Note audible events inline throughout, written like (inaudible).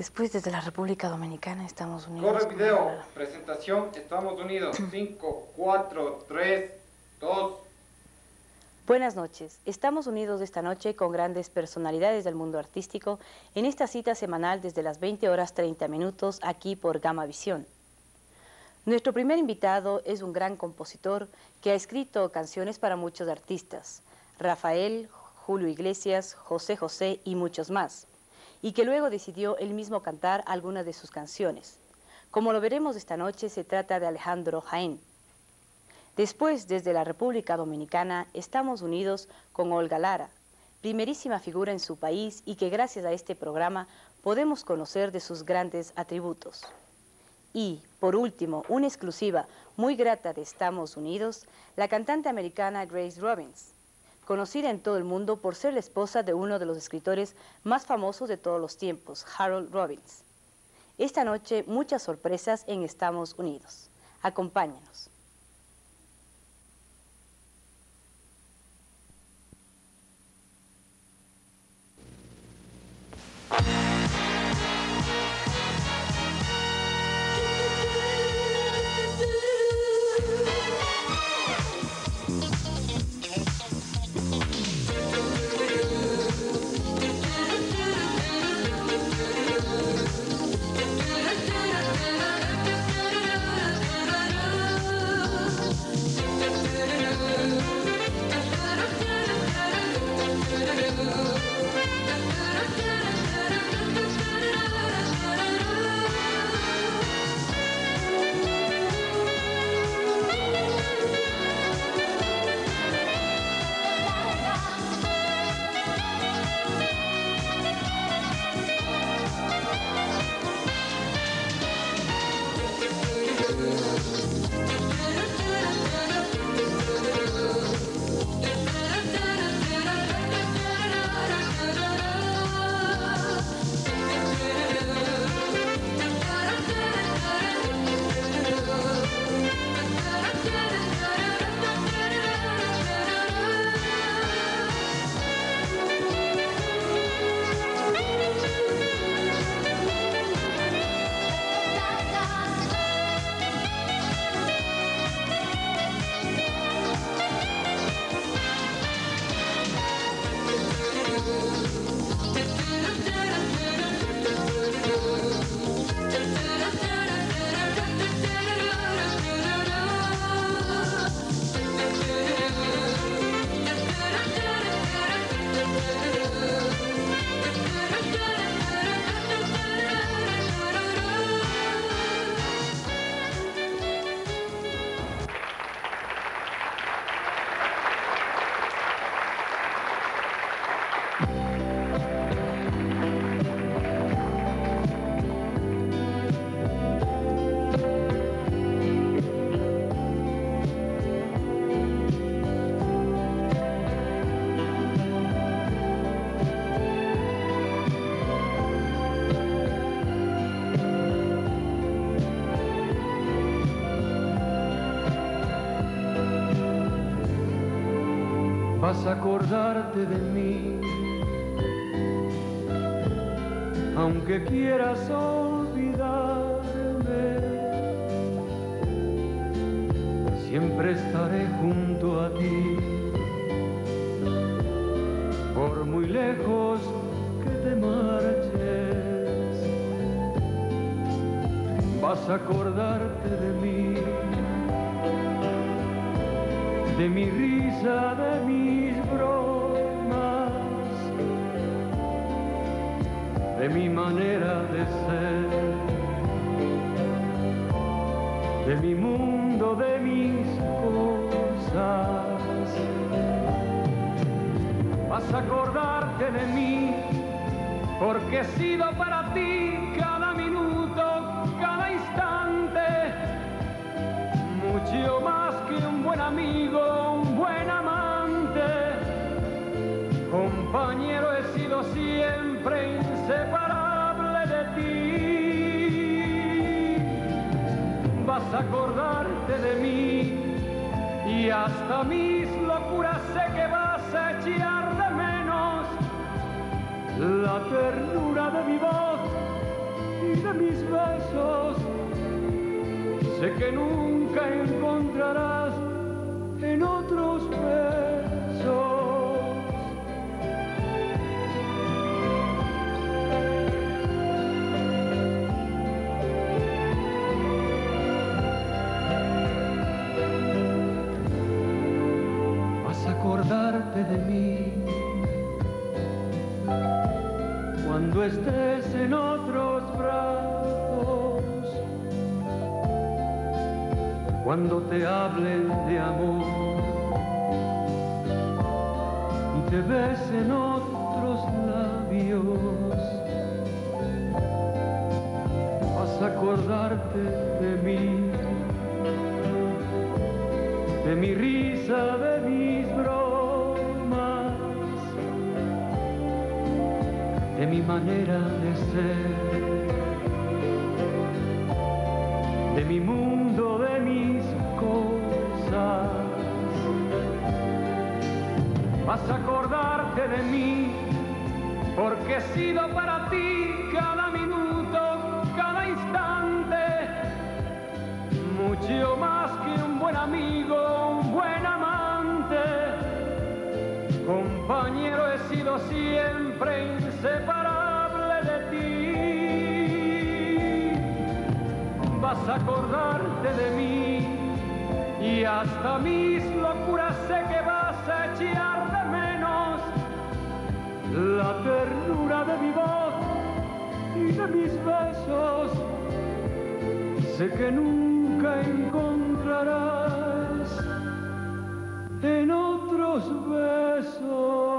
Después desde la República Dominicana, Estamos Unidos. Corre video, presentación, Estamos Unidos. 5, 4, 3, 2. Buenas noches. Estamos unidos esta noche con grandes personalidades del mundo artístico en esta cita semanal desde las 20 horas 30 minutos aquí por Gama Visión. Nuestro primer invitado es un gran compositor que ha escrito canciones para muchos artistas, Rafael, Julio Iglesias, José José y muchos más, y que luego decidió él mismo cantar algunas de sus canciones. Como lo veremos esta noche, se trata de Alejandro Jaén. Después, desde la República Dominicana, estamos unidos con Olga Lara, primerísima figura en su país y que gracias a este programa podemos conocer de sus grandes atributos. Y, por último, una exclusiva muy grata de Estamos Unidos, la cantante americana Grace Robbins, conocida en todo el mundo por ser la esposa de uno de los escritores más famosos de todos los tiempos, Harold Robbins. Esta noche, muchas sorpresas en Estamos Unidos. Acompáñanos. Vas a acordarte de mí, aunque quieras olvidarme, siempre estaré junto a ti, por muy lejos que te marches, vas a acordarte de mí. De mi risa, de mis de mi manera de ser, de mi mundo, de mis cosas. Vas a acordarte de mí, porque he sido para ti cada minuto, cada instante, mucho más que un buen amigo, un buen amante. Compañero he sido siempre inseparable de ti. Vas a acordarte de mí y hasta mis locuras sé que vas a echar de menos la ternura de mi voz de mis besos. Sé que nunca encontrarás en otros besos. Cuando te hablen de amor. Y te besen otros labios, vas a acordarte de mí, de mi risa, de mis bromas. De mi manera de ser, de mi mundo, Vas a acordarte de mí, porque he sido para ti cada minuto, cada instante, mucho más que un buen amigo, un buen amante. Compañero he sido siempre inseparable de ti. Vas a acordarte de mí y hasta mis locuras sé que vas a echar la ternura de mi voz y de mis besos. Sé que nunca encontrarás en otros besos.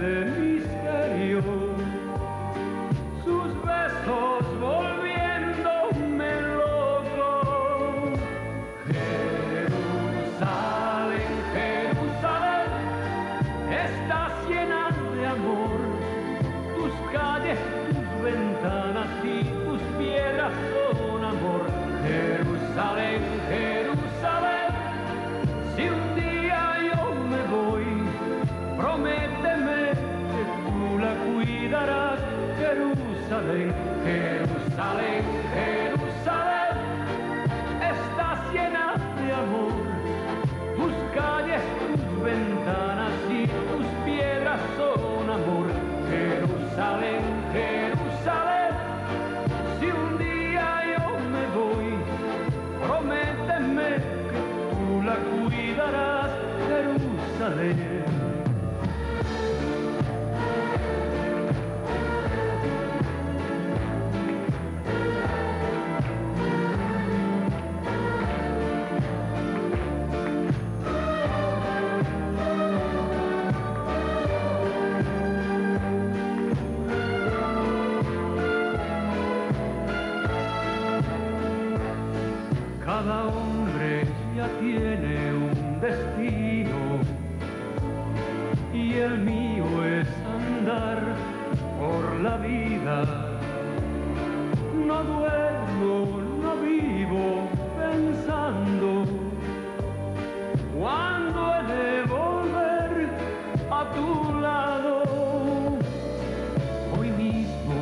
De misterio, el mío es andar por la vida. No duermo, no vivo pensando. Cuando he de volver a tu lado, hoy mismo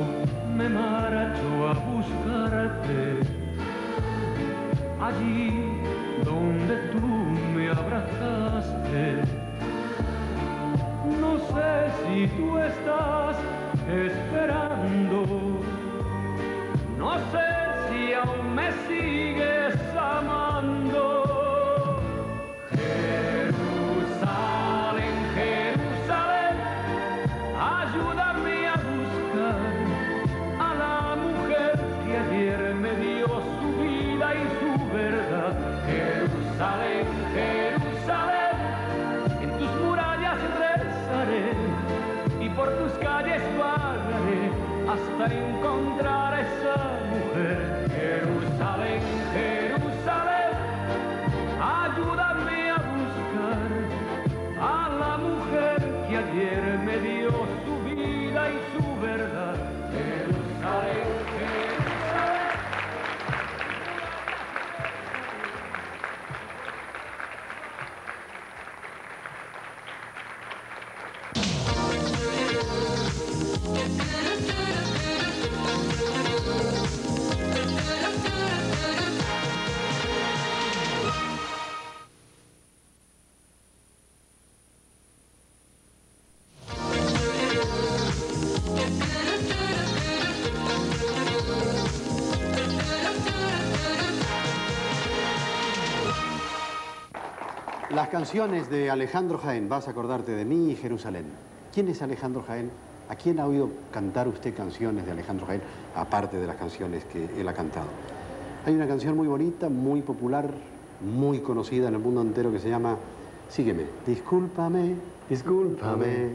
me marcho a buscarte allí si tú estás esperando, no sé encontrar Las canciones de Alejandro Jaén, vas a acordarte de mí y Jerusalén. ¿Quién es Alejandro Jaén? ¿A quién ha oído cantar usted canciones de Alejandro Jaén, aparte de las canciones que él ha cantado? Hay una canción muy bonita, muy popular, muy conocida en el mundo entero que se llama Sígueme. Discúlpame, Discúlpame,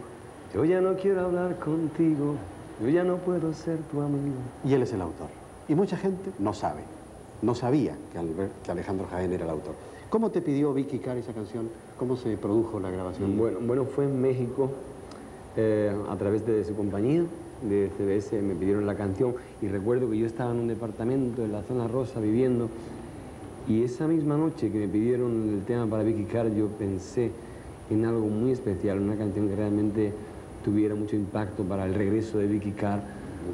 yo ya no quiero hablar contigo, yo ya no puedo ser tu amigo. Y él es el autor. Y mucha gente no sabe, no sabía que, Albert- que Alejandro Jaén era el autor. ¿Cómo te pidió Vicky Carr esa canción? ¿Cómo se produjo la grabación? Bueno, bueno fue en México, eh, a través de su compañía, de CBS, me pidieron la canción y recuerdo que yo estaba en un departamento en la zona rosa viviendo y esa misma noche que me pidieron el tema para Vicky Carr, yo pensé en algo muy especial, una canción que realmente tuviera mucho impacto para el regreso de Vicky Carr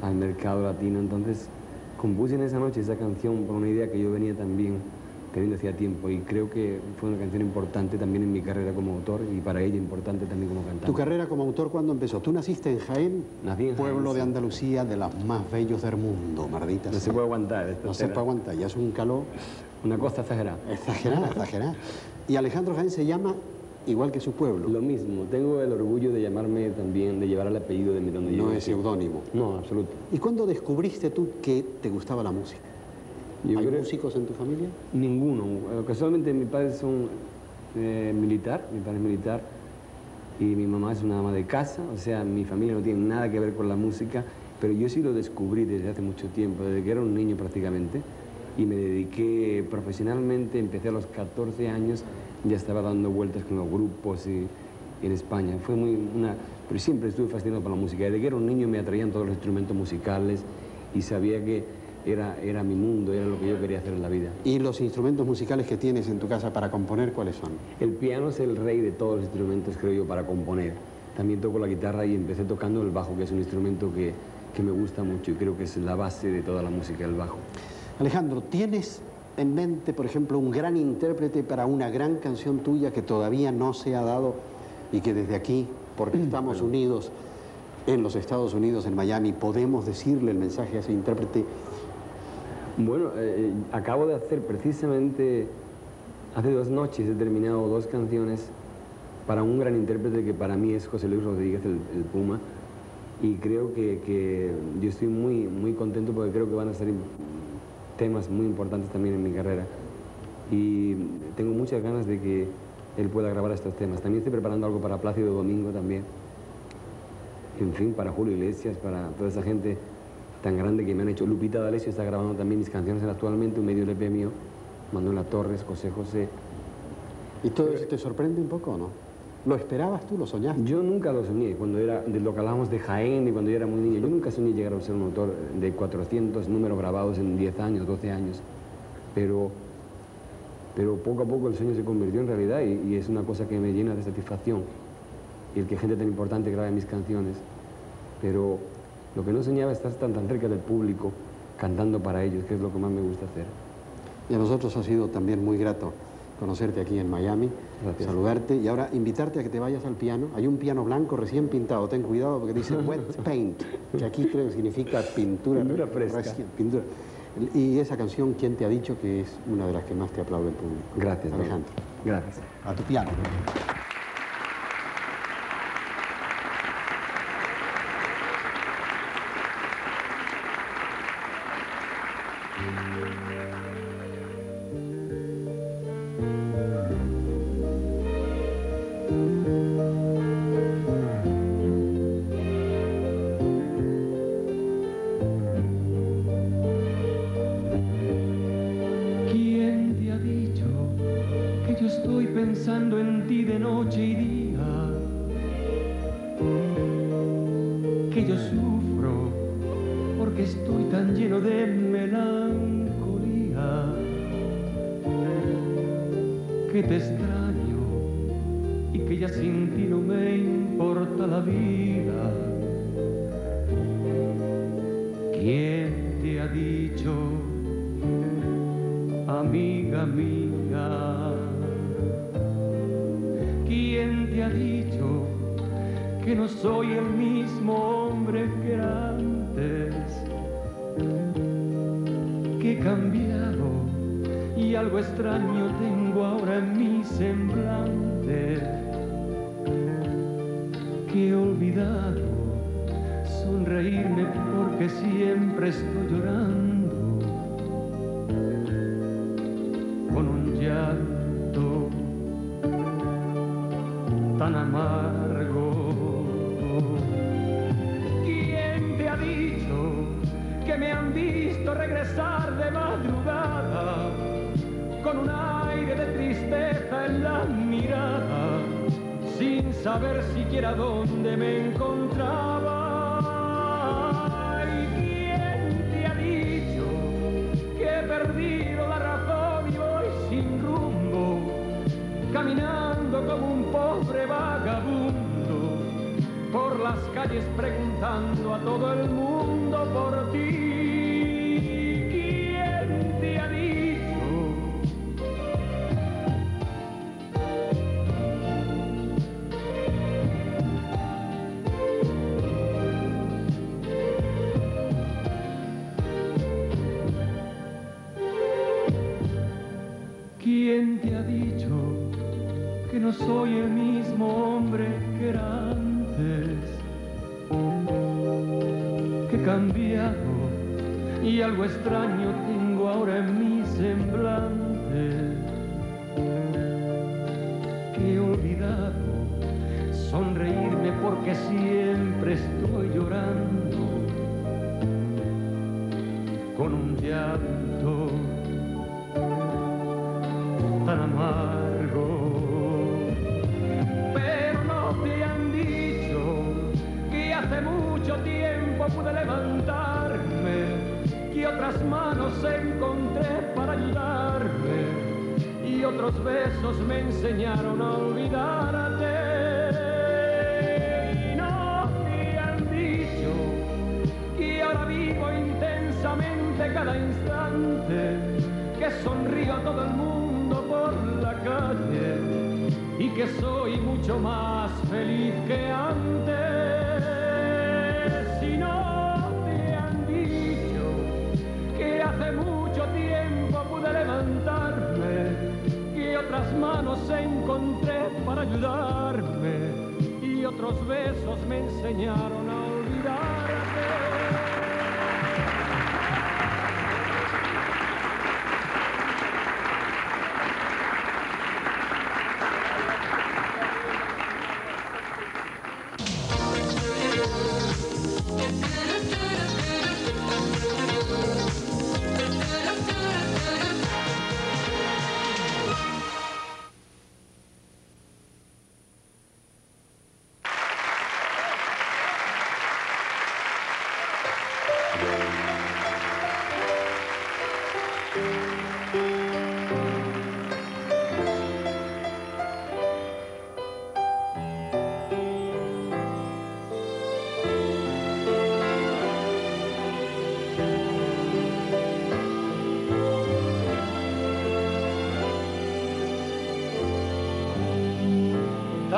al mercado latino. Entonces compuse en esa noche esa canción por una idea que yo venía también hacía tiempo y creo que fue una canción importante también en mi carrera como autor y para ella importante también como cantante. ¿Tu carrera como autor cuándo empezó? Tú naciste en Jaén, Nací en Jaén, pueblo de. Andalucía, de los más bellos del mundo, Mardita. No se puede aguantar. No se puede aguantar, ya es un calor Una cosa exagerada. exagerado, exagerado. Y Alejandro Jaén se llama igual que su pueblo, Lo mismo, tengo el orgullo de llamarme también, de llevar el apellido de mi donde yo no es seudónimo. No, absoluto. ¿Y cuándo descubriste tú que te gustaba la música? Yo ¿Hay creo- músicos en tu familia? Ninguno. Casualmente mi padre es un eh, militar, mi padre es militar y mi mamá es una ama de casa, o sea, mi familia no tiene nada que ver con la música, pero yo sí lo descubrí desde hace mucho tiempo, desde que era un niño prácticamente, y me dediqué profesionalmente, empecé a los 14 años, ya estaba dando vueltas con los grupos y, y en España. Fue muy una... Pero siempre estuve fascinado por la música. Desde que era un niño me atraían todos los instrumentos musicales y sabía que era, era mi mundo, era lo que yo quería hacer en la vida. ¿Y los instrumentos musicales que tienes en tu casa para componer cuáles son? El piano es el rey de todos los instrumentos, creo yo, para componer. También toco la guitarra y empecé tocando el bajo, que es un instrumento que, que me gusta mucho y creo que es la base de toda la música, el bajo. Alejandro, ¿tienes en mente, por ejemplo, un gran intérprete para una gran canción tuya que todavía no se ha dado y que desde aquí, porque estamos unidos en los Estados Unidos, en Miami, podemos decirle el mensaje a ese intérprete? Bueno, eh, acabo de hacer precisamente, hace dos noches he terminado dos canciones para un gran intérprete que para mí es José Luis Rodríguez, el, el Puma, y creo que, que yo estoy muy, muy contento porque creo que van a ser temas muy importantes también en mi carrera. Y tengo muchas ganas de que él pueda grabar estos temas. También estoy preparando algo para Plácido Domingo también. En fin, para Julio Iglesias, para toda esa gente tan grande que me han hecho. Lupita D'Alessio está grabando también mis canciones actualmente, un medio LP mío. Manuela Torres, José José. ¿Y todo eso te sorprende un poco o no? ¿Lo esperabas tú? ¿Lo soñaste? Yo nunca lo soñé, cuando era de lo que hablábamos de Jaén y cuando yo era muy niño. Yo nunca soñé llegar a ser un autor de 400 números grabados en 10 años, 12 años. Pero, pero poco a poco el sueño se convirtió en realidad y, y es una cosa que me llena de satisfacción. Y el que gente tan importante grabe mis canciones. Pero lo que no soñaba es estar tan, tan cerca del público, cantando para ellos, que es lo que más me gusta hacer. Y a nosotros ha sido también muy grato conocerte aquí en Miami, saludarte y ahora invitarte a que te vayas al piano. Hay un piano blanco recién pintado, ten cuidado porque dice (laughs) wet paint, que aquí creo que significa pintura, Pintura fresca. recién- pintura. Y esa canción, ¿quién te ha dicho que es una de las que más te aplaude el público? Gracias. Alejandro. Gracias. A tu piano. Que no soy el mismo hombre que antes? Que he cambiado y algo extraño tengo ahora en mi semblante. Que he olvidado sonreírme porque siempre estoy llorando regresar de madrugada con un aire de tristeza en la mirada, sin saber siquiera dónde me encontraba? ¿Y quién te ha dicho que he perdido la razón y voy sin rumbo, caminando como un pobre vagabundo por las calles preguntando a todo el mundo por ti. Soy el mismo hombre que era antes? Que cambiado y algo extraño tengo ahora en mi semblante. Que he olvidado sonreírme porque siempre estoy llorando con un llanto tan amargo. Mucho tiempo pude levantarme, que otras manos encontré para ayudarme y otros besos me enseñaron a olvidarte. Y no te han dicho que ahora vivo intensamente cada instante, que sonrío a todo el mundo por la calle y que soy mucho más feliz que antes. Otros besos me enseñaron a olvidarte.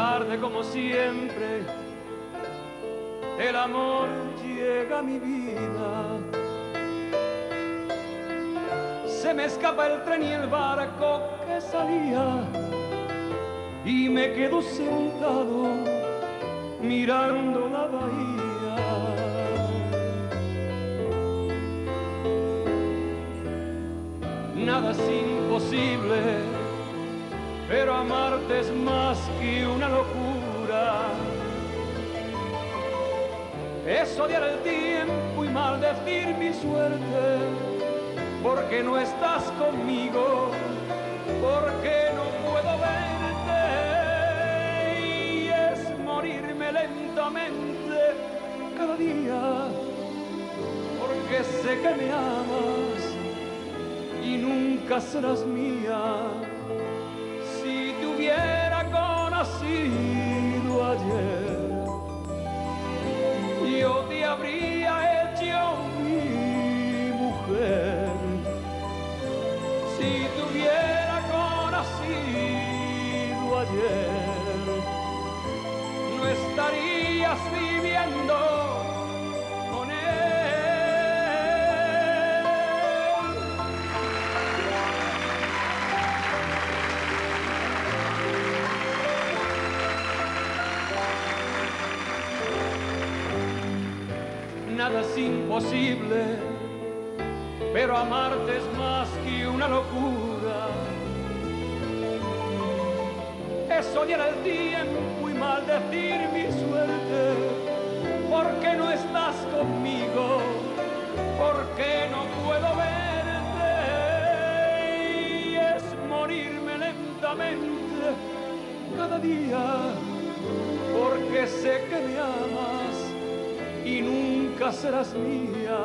Tarde como siempre, el amor llega a mi vida. Se me escapa el tren y el barco que salía y me quedo sentado mirando la bahía. Nada es imposible, pero amarte es más que una locura. Es odiar el tiempo y maldecir mi suerte, porque no estás conmigo, porque no puedo verte y es morirme lentamente cada día, porque sé que me amas y nunca serás mía. Conocido ayer, yo te habría hecho mi mujer. Si te hubiera conocido ayer, no estarías viviendo Nada es imposible, pero amarte es más que una locura. Es odiar el tiempo y maldecir mi suerte, porque no estás conmigo, porque no puedo verte y es morirme lentamente cada día, porque sé que me amas y nunca serás mía.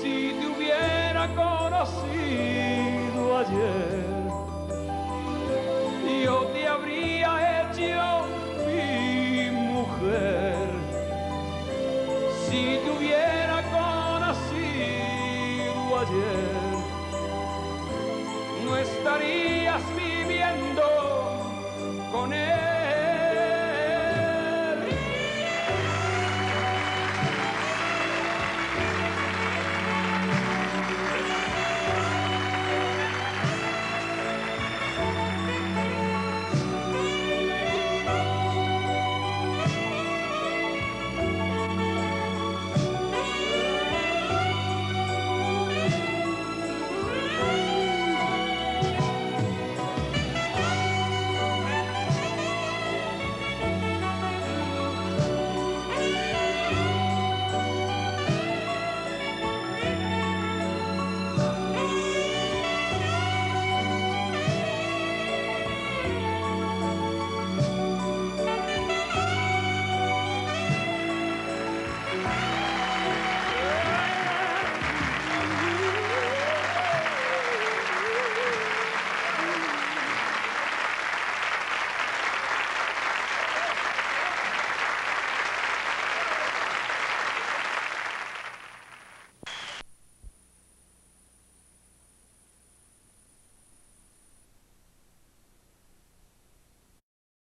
Si te hubiera conocido ayer,